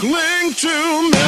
Cling to me.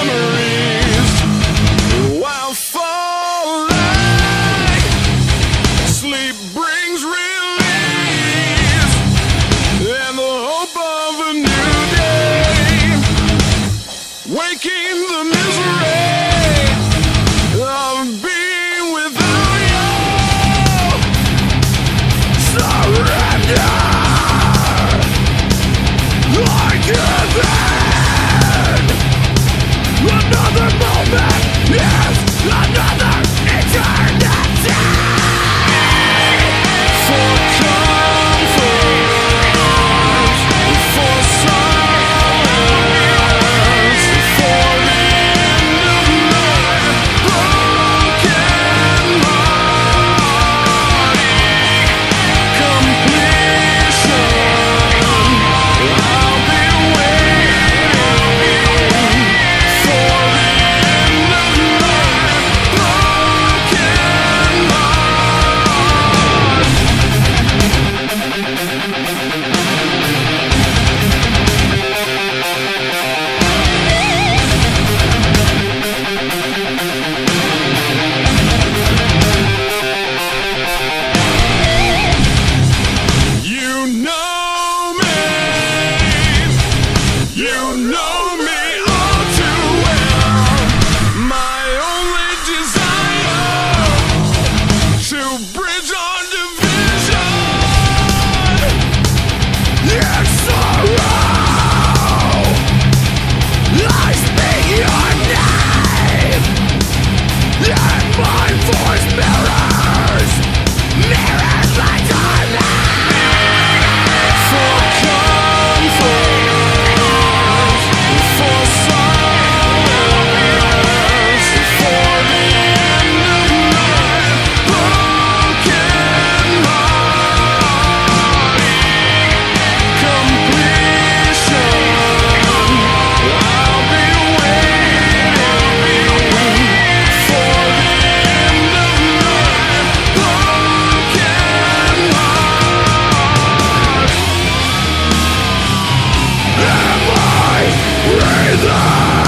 Jesus!